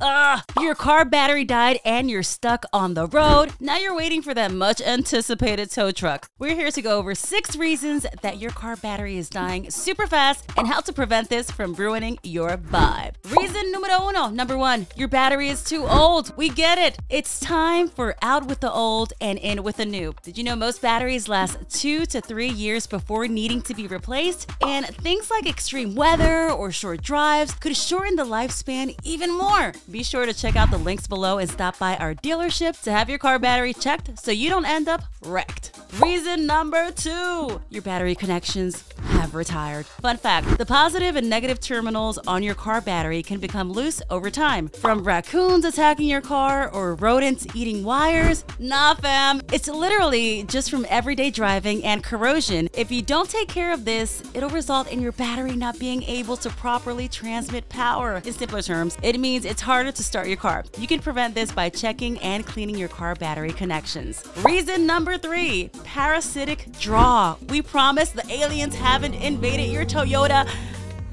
Ugh, your car battery died and you're stuck on the road. Now you're waiting for that much anticipated tow truck. We're here to go over six reasons that your car battery is dying super fast and how to prevent this from ruining your vibe. Reason numero uno. Number one, your battery is too old. We get it. It's time for out with the old and in with the new. Did you know most batteries last two to three years before needing to be replaced? And things like extreme weather or short drives could shorten the lifespan even more. Be sure to check out the links below and stop by our dealership to have your car battery checked so you don't end up wrecked. Reason number two your battery connections have retired. Fun fact the positive and negative terminals on your car battery can become loose over time. From raccoons attacking your car or rodents eating wires? Nah, fam. It's literally just from everyday driving and corrosion. If you don't take care of this, it'll result in your battery not being able to properly transmit power. In simpler terms, it means it's harder to start your car. You can prevent this by checking and cleaning your car battery connections. Reason number three parasitic draw. We promise the aliens haven't invaded your Toyota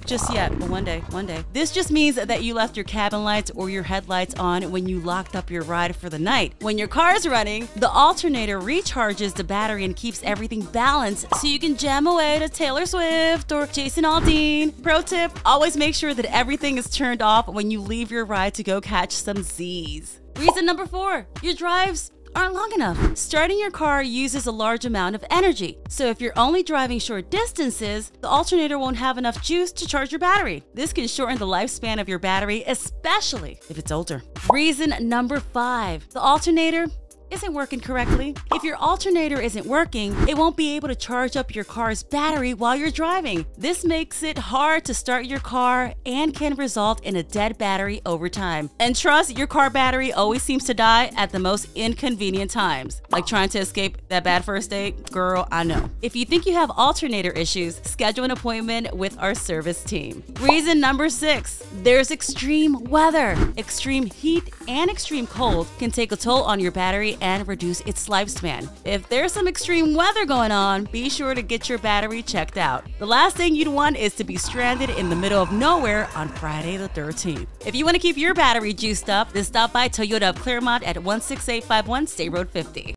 just yet, but one day, one day. This just means that you left your cabin lights or your headlights on when you locked up your ride for the night. When your car is running, the alternator recharges the battery and keeps everything balanced so you can jam away to Taylor Swift or Jason Aldean. Pro tip, always make sure that everything is turned off when you leave your ride to go catch some Z's. Reason number four, your drives aren't long enough. Starting your car uses a large amount of energy, so if you're only driving short distances, the alternator won't have enough juice to charge your battery. This can shorten the lifespan of your battery, especially if it's older. Reason number five the alternator isn't working correctly. If your alternator isn't working, it won't be able to charge up your car's battery while you're driving. This makes it hard to start your car and can result in a dead battery over time. And trust, your car battery always seems to die at the most inconvenient times, like trying to escape that bad first date. Girl, I know. If you think you have alternator issues, schedule an appointment with our service team. Reason number six there's extreme weather. Extreme heat and extreme cold can take a toll on your battery and reduce its lifespan. If there's some extreme weather going on, be sure to get your battery checked out. The last thing you'd want is to be stranded in the middle of nowhere on Friday the 13th. If you want to keep your battery juiced up, then stop by Toyota of Clermont at 16851 State Road 50.